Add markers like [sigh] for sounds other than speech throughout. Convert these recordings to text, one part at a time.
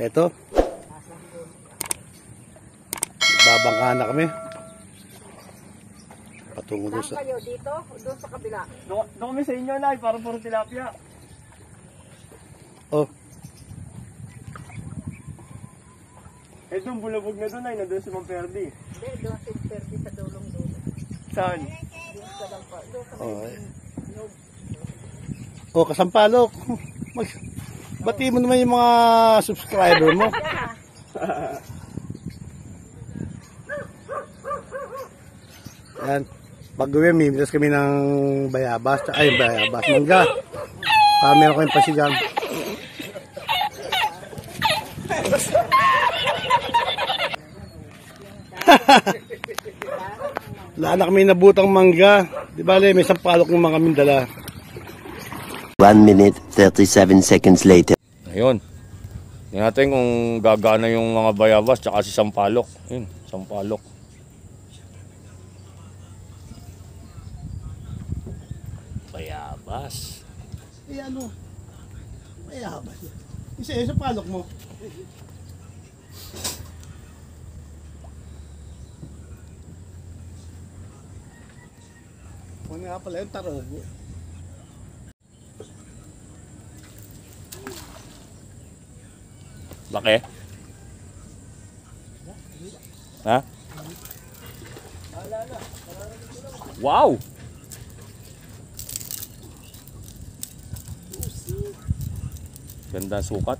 Eto. Babangka na kami. Patungo doon sa... kayo? Dito? Doon sa kabila? Doon doon kami sa inyo, Nay. Parang puro tilapia. Oh, Eh, doon, bulabog na doon, Nay. Nandun si Ma'am Ferdi. Hindi, doon si Perdi sa dulong doon. Saan? Doon sa lang pa. Doon sa oh. nyug. Oh, kasampalok. Mag... Bati mo naman yung mga subscriber mo. Yan. Pag gawin, mimitas kami ng bayabas. Ay, bayabas. Mangga. Para meron kayong pasigang. [laughs] Wala na kami nabutang mangga. Di ba, may sampalok ng mga kaming dala. 1 minute 37 seconds later. Ayun. Tingnan natin kung gagana yung mga bayabas tsaka si Sampalok. Ayun, Sampalok. Bayabas. Eh ano? Bayabas. Isa, isa palok mo. Ano nga pala yung tarogo? Laki. Ha? Wow! Ganda sukat.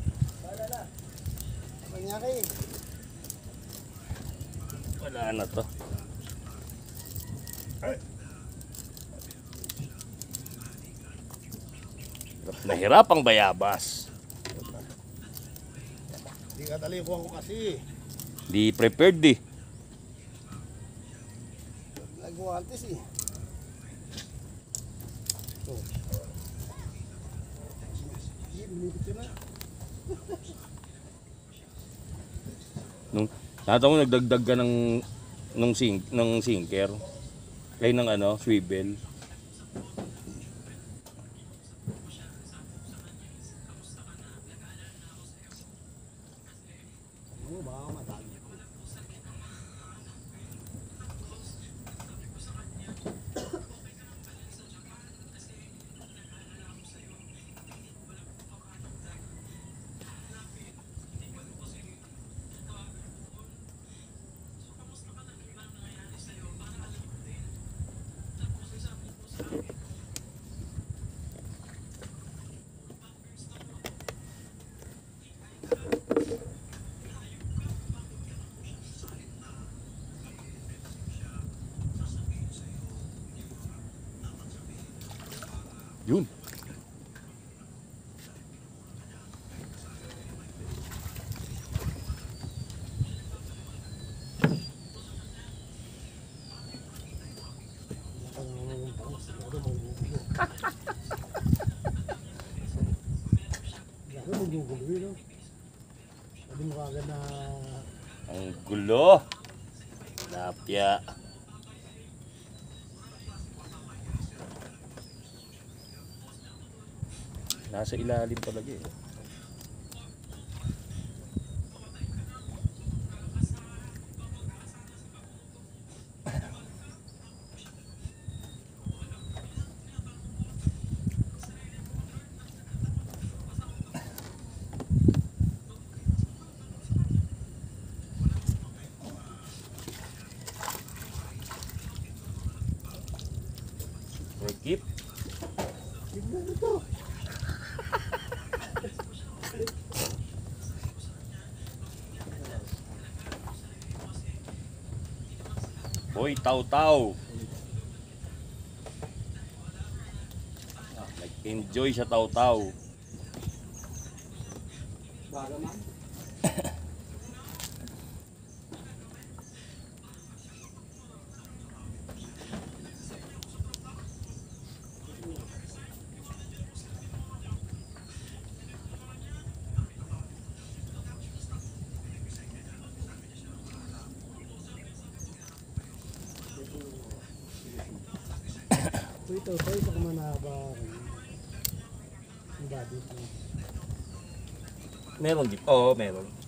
Wala na to. Hirap na hirap ang bayabas. Hindi ka talikuhan ko kasi. Di prepared eh. Nagwantes eh. Na. Nung mo nagdagdag ka ng ng sink ng sinker. Ay ng ano, swivel. Oo, baka madami. Yun. Laki mo gugulo yun, no? Sabi mo kagad na... Gulo. Lapya. Nasa ilalim talaga eh. Taw-taw. Ah, Nag-enjoy sa taw-taw. Ito, ito, ito, ito ka manaba. Ang body. Meron di. Oo, meron.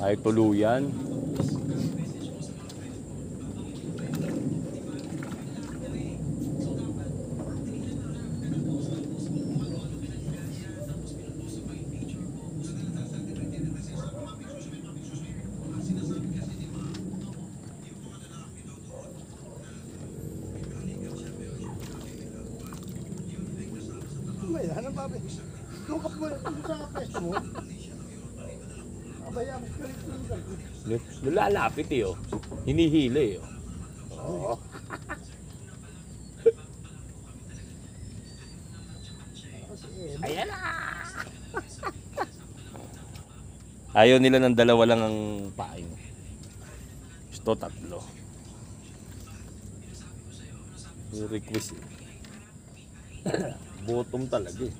Ay tuluyan. May ano ba? Yung kapo sa pwesto mo. Abaya mo ka rin. Lulalapit eh oh. Hinihila eh oh. [laughs] Ayan na! Ayaw nila ng dalawa lang ang paing. Gusto tatlo. Yung request eh. [coughs] Bottom talaga eh.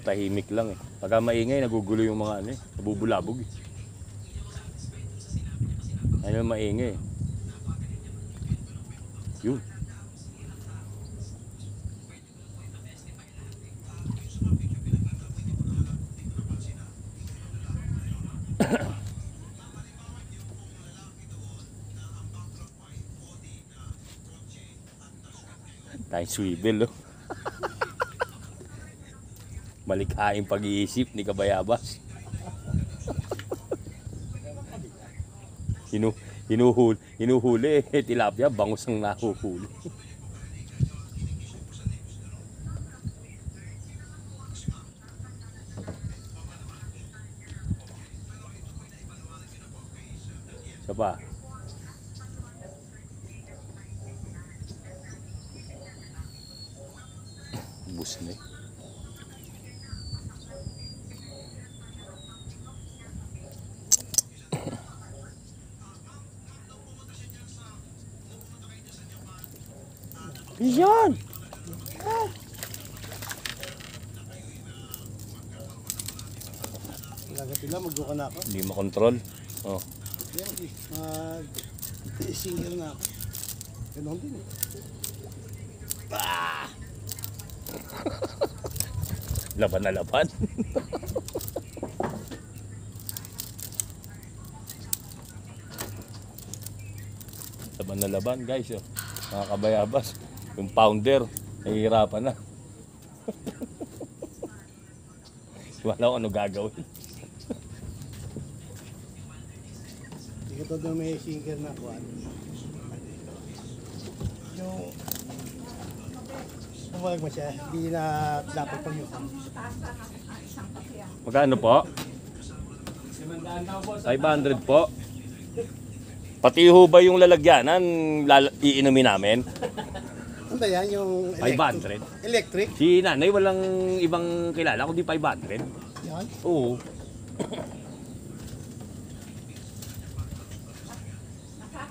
Dapat tahimik lang eh. Pagka maingay, nagugulo yung mga ano eh. Nabubulabog eh. Ano maingay eh. Yun. [coughs] Tayong swivel oh. Malikhaing pag-iisip ni Kabayabas. Hinu hinuhuli, hinuhuli [laughs] tilapia, bangus ang nahuhuli. Magbuka na ako. Hindi makontrol. Oh. Yan, mag... Single na ako. Ganon din eh. [laughs] Laban na laban. [laughs] laban na laban guys. Oh. Mga kabayabas. Yung pounder, nahihirapan na. [laughs] Wala ko ano gagawin. Hindi ka to doon may single na ako. ano. Yung... Pumalag mo siya, hindi na dapat pag yung... Magkano po? 500 po. Pati ho ba yung lalagyanan lala- iinumin namin? Ano ba yan? Yung... electric? 500. Electric? Si nanay walang ibang kilala kundi 500. Yan. Oo.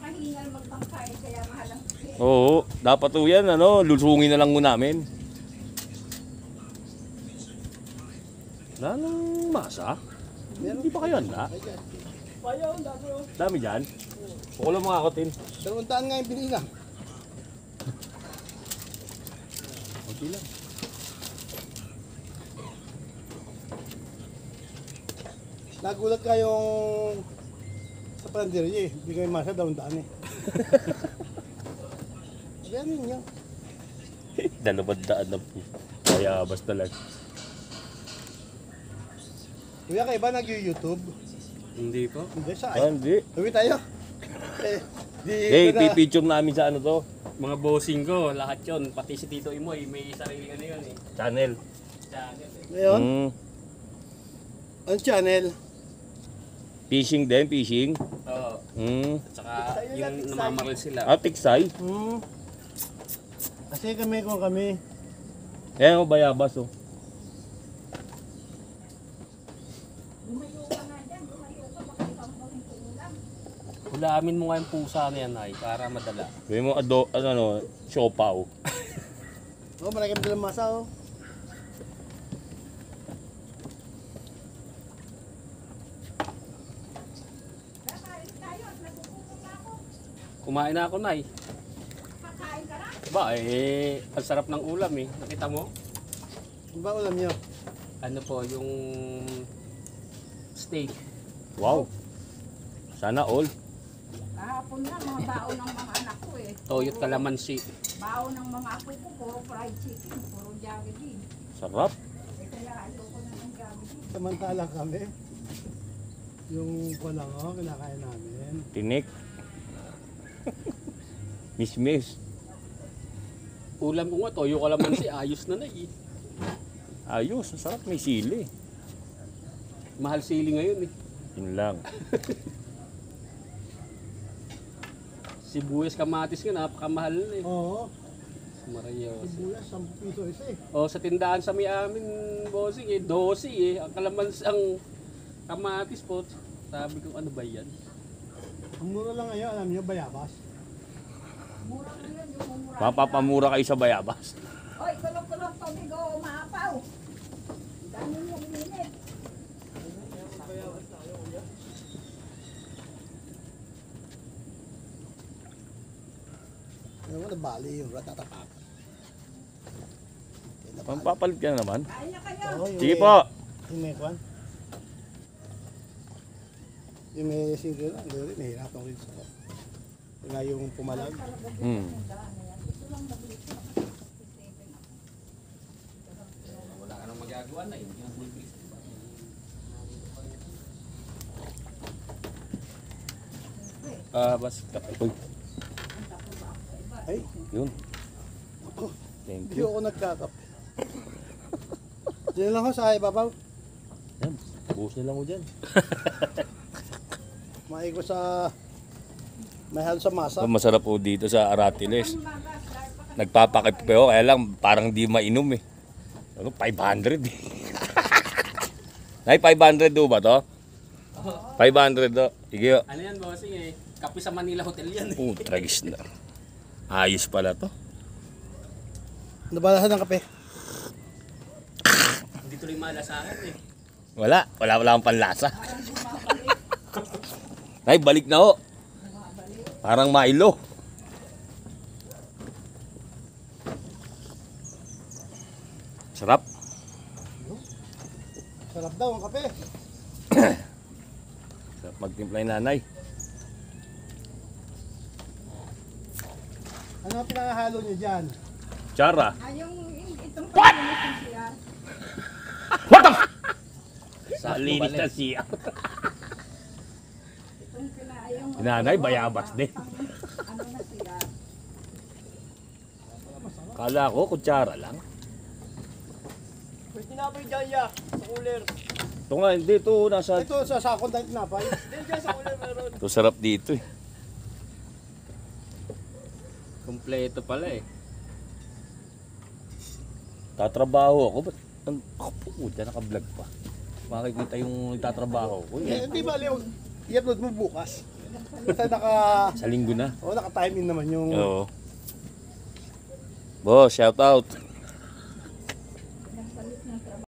Nakakahingal magbangkay, kaya mahal ang Oo, dapat po yan, ano, lusungin na lang mo namin. Wala nang masa? Meron. Hindi pa kayo handa? Dami dyan? Bukol lang mga akotin. Dalawang daan nga yung binila. Kunti lang. Nagulat ka yung sa palanderye eh. Hindi kayo masa dalawang daan eh. [laughs] Ano ninyo? [laughs] Dalawang daan na po. Kaya basta lang. Kuya kayo ba nag-YouTube? Hindi po. Hindi, sa Ah, hindi. Sabi tayo. [laughs] Eh, di Hey, ko na- pipicture namin sa ano to? Mga bossing ko, lahat yon Pati si Tito Imoy, may sarili ano yun eh. Channel. Channel eh. Ngayon, Mm. ang channel. Fishing din, fishing. Oo. Mm. At saka yung namamaril sila. Ah, tiksay. Hmm. Kasi kami kung kami. Ayan o, bayabas oh. Hulamin mo nga yung pusa na yan ay para madala. Gawin mo ado, ano, ano, siopaw. [laughs] Oh, malaki mo dalang masa oh. Kumain na ako na eh. Ba eh, ang sarap ng ulam eh. Nakita mo? Ano ba ulam nyo? Ano po, yung steak. Wow. Sana all. Kahapon na, mga baon ng mga anak ko eh. Toyot kalamansi. Baon ng mga apo ko, puro fried chicken, puro Jollibee. Sarap. Eh, kaya ayoko na ng Jollibee. Samantala kami. Yung kulang oh, kinakain namin. Tinik. [laughs] miss miss. Ulam ko nga, toyo kalamansi, ayos na na eh. Ayos, ang sarap. May sili. Mahal sili ngayon eh. Yun lang. Sibuyas kamatis nga, napakamahal na eh. Oo. Marayo. Sibuyas, 10 piso isa eh. O sa tindahan sa may amin, bossing eh, 12 eh. Ang kalamans, ang kamatis po. Sabi ko, ano ba yan? Ang mura lang ngayon, alam nyo, bayabas. Mura ko yun, yung mumura. Mapapamura kayo sa bayabas. Oy, kulong-kulong tubig o umapaw. Dami mo uminit. Ano mo, nabali yung ratatapak. Pampapalit ka na naman. Kayo. Yung Sige po. Yung may kwan. Yung may single lang, hindi rin, nahihirapan ko rin sa Yung nga yung pumalag. Hmm. Eh. Hindi na full fix. Ah, bas kape. Uy, Ay, yun. Thank hindi you. ako nagkakap. Diyan lang ako sa ibabaw. Yan. Buhos na lang mo dyan. [laughs] Maiko sa... May halo sa masa. Ang masarap po dito sa Aratiles. Nagpapakip kayo, kaya lang parang di mainom eh. Ano, 500 eh. [laughs] Nay, 500 do ba to? 500 do. Sige, Ano yan, bossing eh? Kape sa Manila Hotel yan eh. oh, tragis na. Ayos pala to. Nabalasan ng kape. Hindi tuloy malasahan eh. Wala. Wala wala akong panlasa. Nay, balik na ho. Parang Milo. Sarap. Sarap daw ang kape. [coughs] Sarap magtimpla yung nanay. Ano ang pinakahalo niyo dyan? Chara. Ay, yung itong pagkalitin siya. [laughs] Malinis na siya. [laughs] Itong pina, yung... Si nanay, bayabas din. Ano na siya. Kala ko, kutsara lang. Pwede na pa yung jaya sa cooler. Ito nga, hindi. Ito, nasa... Ito sa sakong dahil tinapay. Then dyan sa cooler meron. Ito sarap dito eh. Kompleto pala eh. Tatrabaho ako. Ba't? Ang, ako po, puta, naka-vlog pa. Makikita yung nagtatrabaho ko. Eh, Eh. Hindi ba, Leo? I-upload mo bukas. Basta naka... Sa linggo na. Naka-time in naman yung... Oo. Boss, shout out.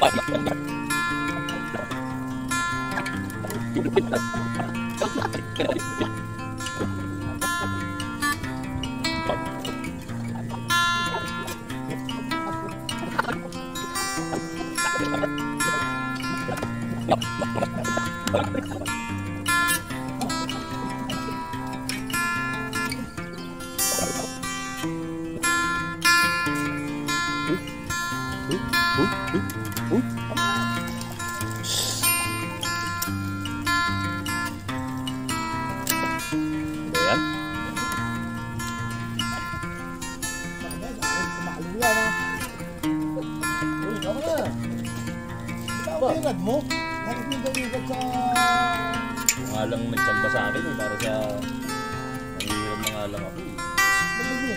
Thank you.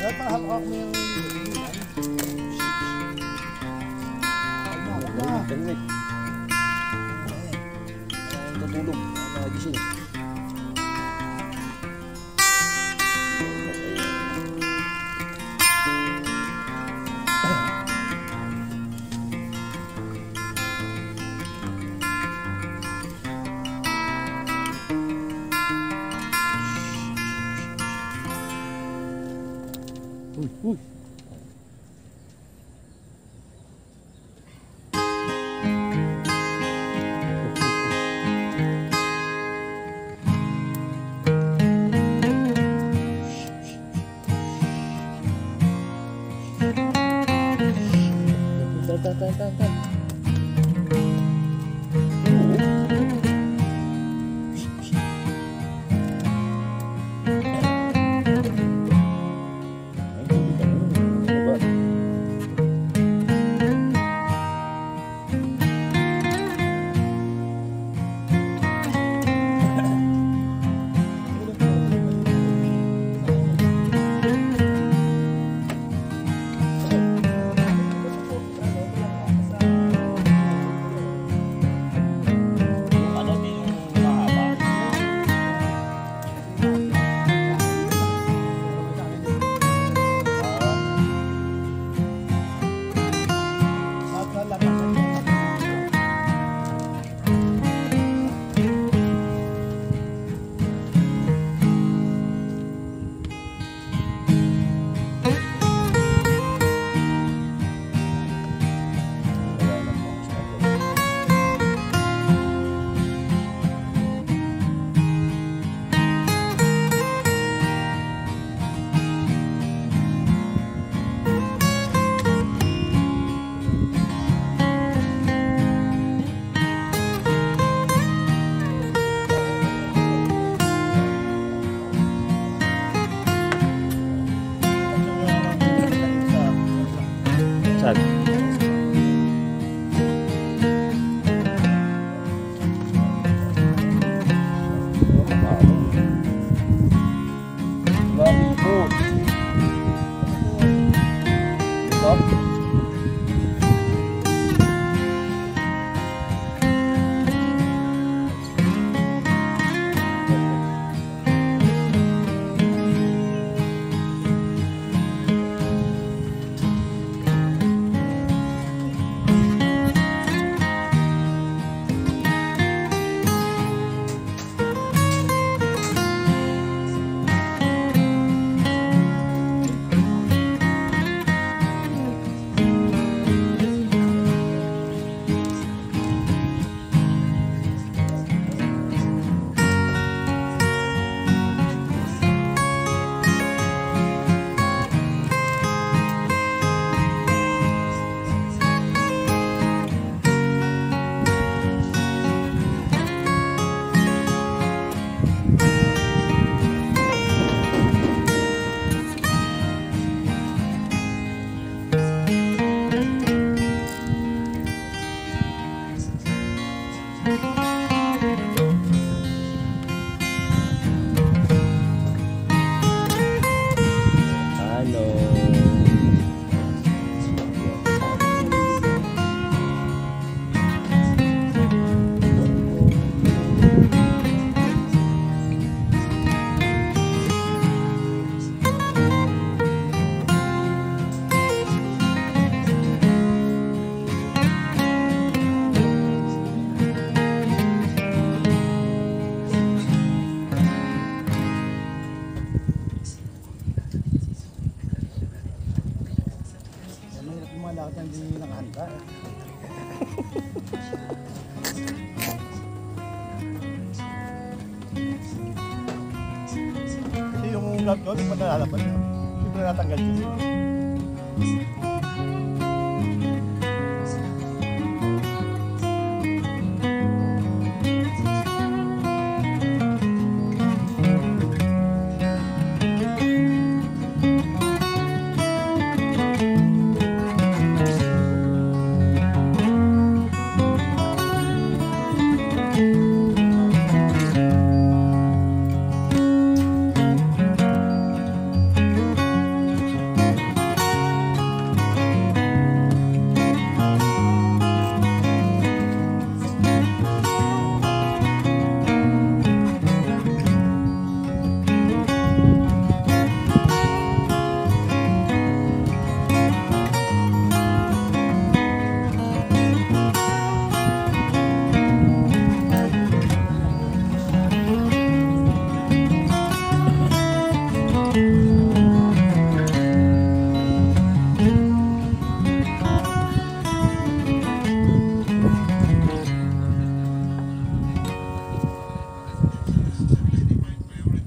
Tolong, ada di sini.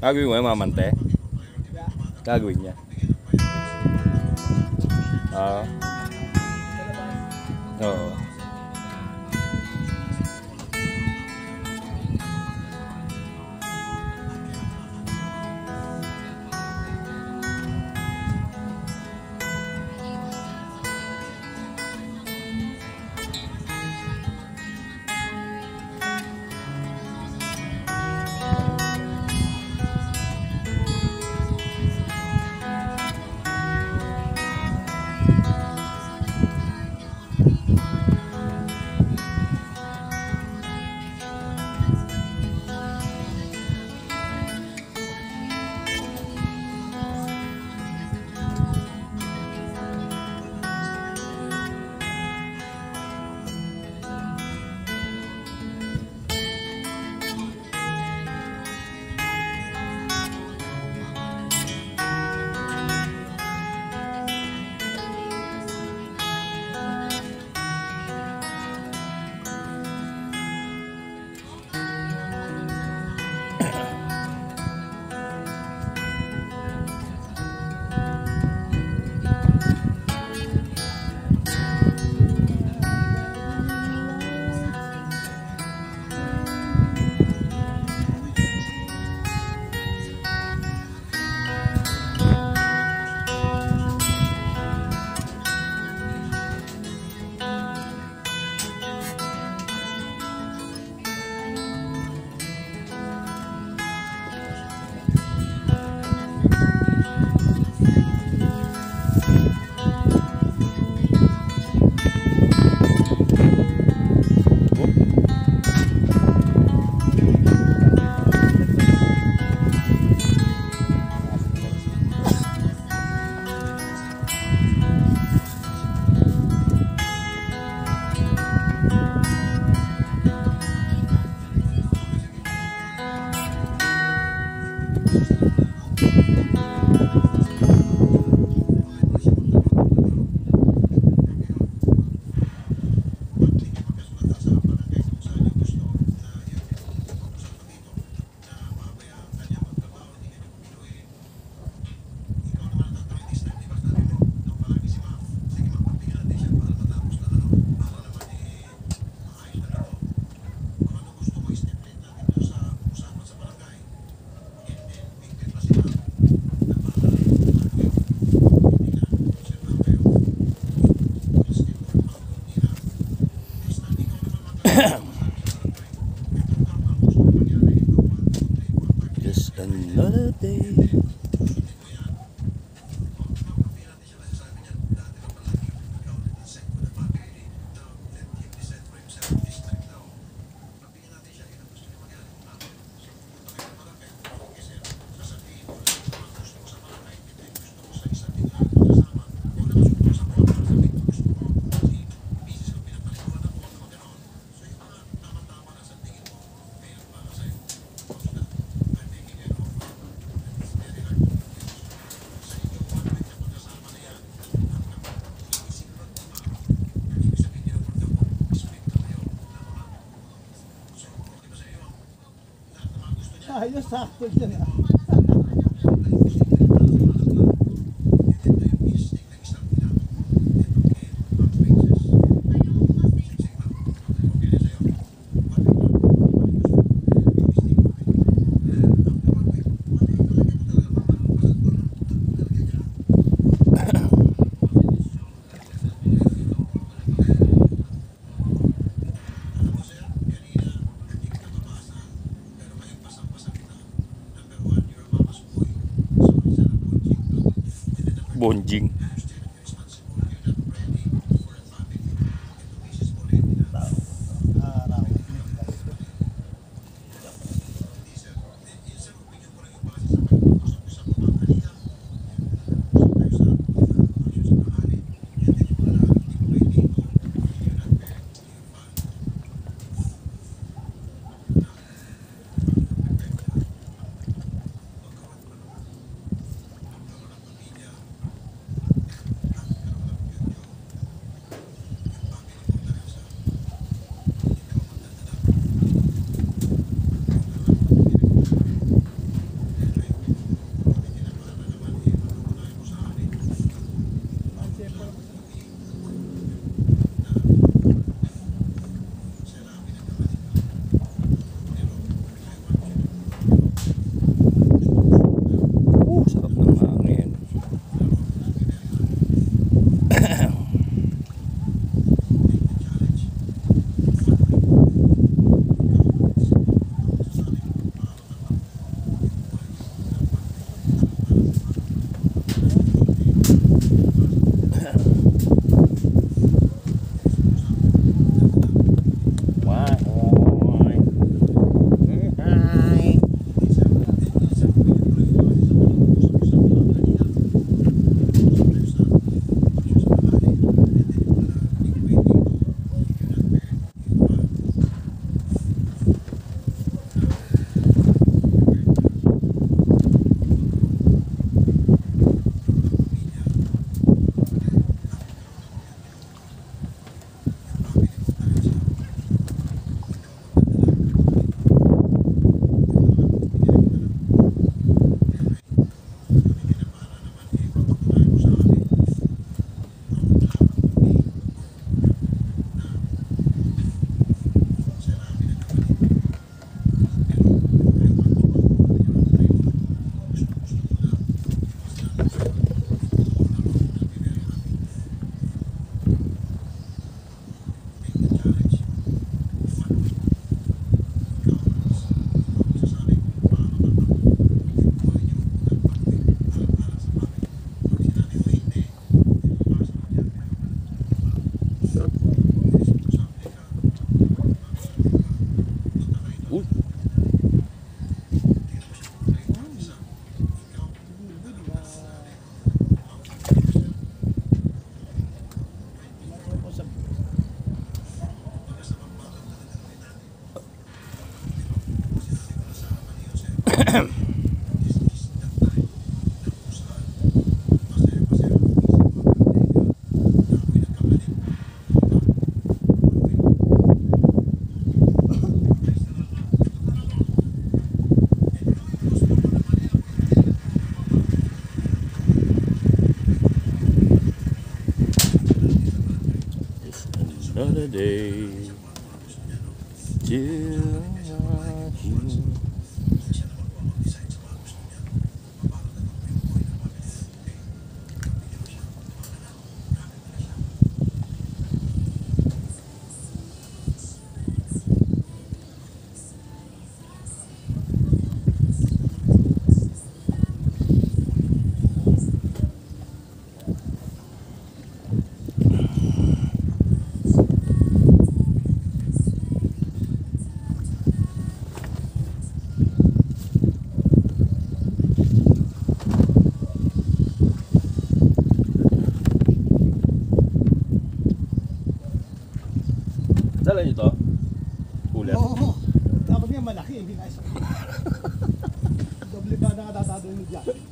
Gagawin mo yung mamante? Gagawin niya. 还有三分钟了。anjing malaki, hindi na isa. [laughs] Doble ba na katatado yung jacket?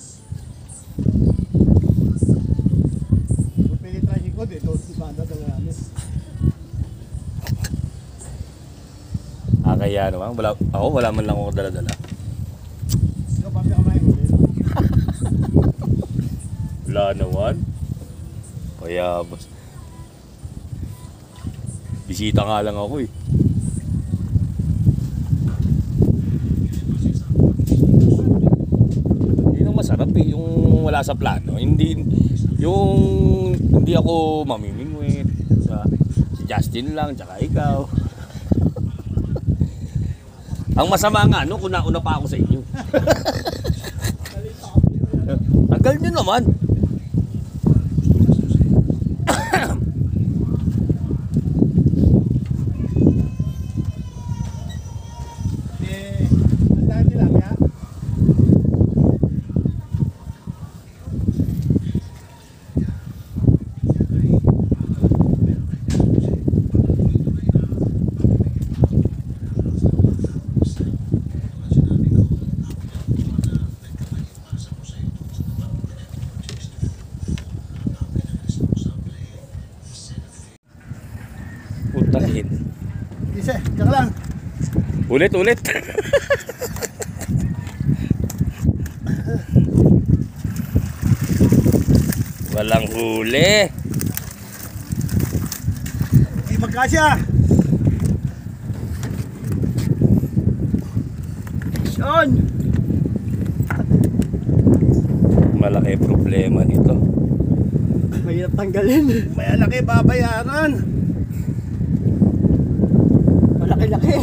Kung pinitrahin ko, de, doon si Banda talaga namin. Ah, kaya naman. Wala, ako, wala man lang ako dala-dala. Ikaw, papi ka may huli. Wala naman. Kaya, bas. Bisita nga lang ako eh. Wala sa plano. Hindi, yung hindi ako mamimingwit. Sa, si Justin lang, tsaka ikaw. [laughs] ang masama nga, no, kung nauna pa ako sa inyo. [laughs] Tagal nyo naman. Eh, ang dami lang ya. Putahin. Isa, tsaka lang. Ulit, ulit. Walang huli. Di magkasya. Sean! Malaki problema nito. Mahirap tanggalin. Malaki babayaran. Malaki-laki.